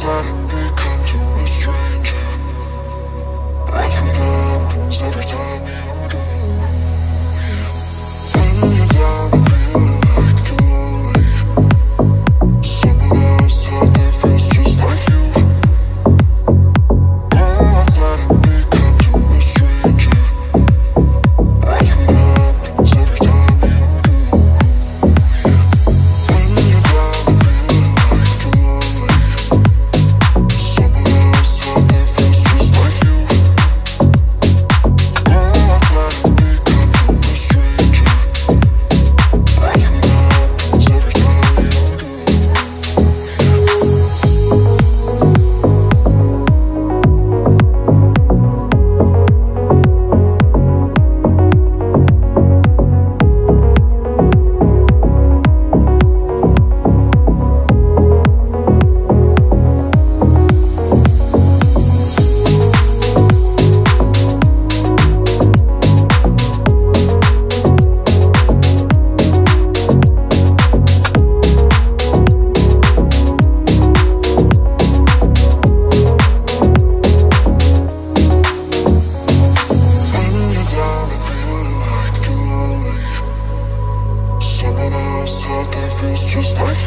time